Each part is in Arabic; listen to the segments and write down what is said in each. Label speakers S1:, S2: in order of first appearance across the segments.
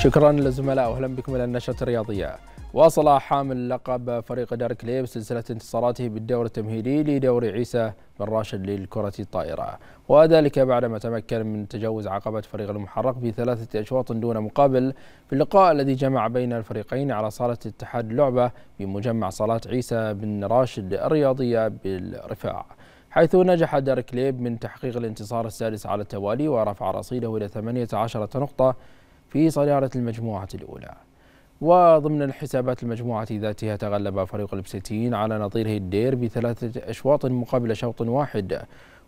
S1: شكرا للزملاء واهلا بكم إلى النشره الرياضيه. واصل حامل لقب فريق دار كليب سلسلة انتصاراته بالدور التمهيدي لدوري عيسى بن راشد للكرة الطائرة، وذلك بعدما تمكن من تجاوز عقبة فريق المحرق بثلاثة أشواط دون مقابل في اللقاء الذي جمع بين الفريقين على صالة اتحاد اللعبة بمجمع صالات عيسى بن راشد الرياضية بالرفاع. حيث نجح دار كليب من تحقيق الانتصار السادس على التوالي ورفع رصيده إلى 18 نقطة في صدارة المجموعة الأولى. وضمن الحسابات المجموعة ذاتها تغلب فريق البسيتين على نظيره الدير بثلاثة أشواط مقابل شوط واحد.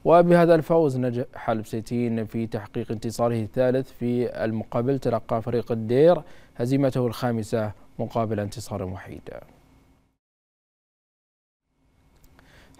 S1: وبهذا الفوز نجح البسيتين في تحقيق انتصاره الثالث في المقابل تلقى فريق الدير هزيمته الخامسة مقابل انتصار وحيد.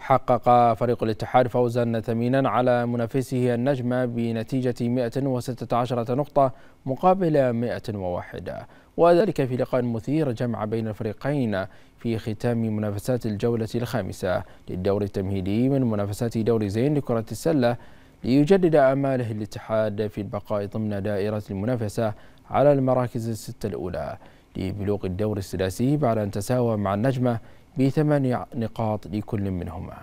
S1: حقق فريق الاتحاد فوزا ثمينا على منافسه النجمة بنتيجة 116 نقطة مقابل 101 وذلك في لقاء مثير جمع بين الفريقين في ختام منافسات الجولة الخامسة للدور التمهيدي من منافسات دور زين لكرة السلة ليجدد آماله الاتحاد في البقاء ضمن دائرة المنافسة على المراكز الستة الأولى. لبلوغ الدور السداسي بعد أن تساوى مع النجمة بثمان نقاط لكل منهما.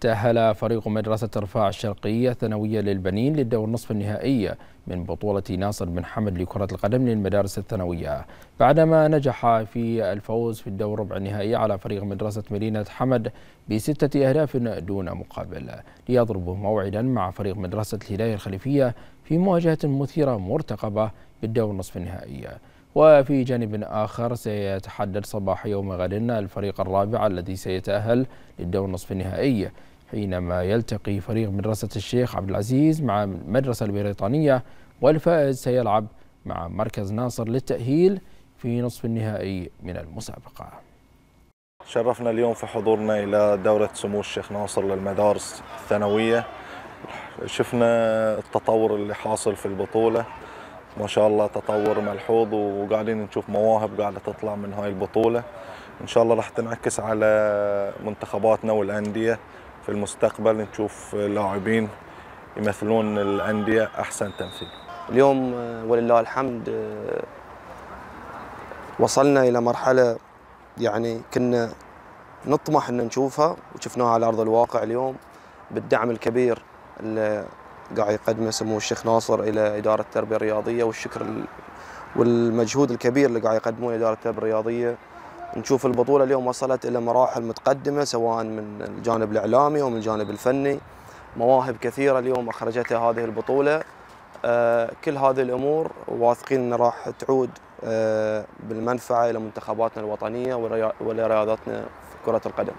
S1: تأهل فريق مدرسة رفاع الشرقية الثانوية للبنين للدور نصف النهائي من بطولة ناصر بن حمد لكرة القدم للمدارس الثانوية بعدما نجح في الفوز في الدور ربع النهائي على فريق مدرسة مدينة حمد بستة أهداف دون مقابل ليضربوا موعدا مع فريق مدرسة الهداية الخليفية في مواجهة مثيرة مرتقبة بالدور نصف النهائي. وفي جانب آخر سيتحدد صباح يوم غد الفريق الرابع الذي سيتأهل للدور نصف النهائي. حينما يلتقي فريق مدرسة الشيخ عبد العزيز مع المدرسة البريطانية والفائز سيلعب مع مركز ناصر للتأهيل في نصف النهائي من المسابقة.
S2: شرفنا اليوم في حضورنا إلى دورة سمو الشيخ ناصر للمدارس الثانوية. شفنا التطور اللي حاصل في البطولة. ما شاء الله تطور ملحوظ وقاعدين نشوف مواهب قاعدة تطلع من هاي البطولة. إن شاء الله راح تنعكس على منتخباتنا والأندية في المستقبل نشوف لاعبين يمثلون الأندية أحسن تمثيل.
S3: اليوم ولله الحمد وصلنا إلى مرحلة يعني كنا نطمح أن نشوفها وشفناها على أرض الواقع اليوم بالدعم الكبير قاعد يقدمه سمو الشيخ ناصر إلى إدارة التربية الرياضية والشكر والمجهود الكبير اللي قاعد يقدمونه إدارة التربية الرياضية. نشوف البطولة اليوم وصلت إلى مراحل متقدمة سواء من الجانب الإعلامي ومن الجانب الفني. مواهب كثيرة اليوم أخرجتها هذه البطولة. آه كل هذه الأمور واثقين إن راح تعود آه بالمنفعة إلى منتخباتنا الوطنية ولرياضتنا في كرة القدم.